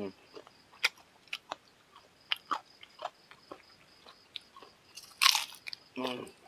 Hum. Hum.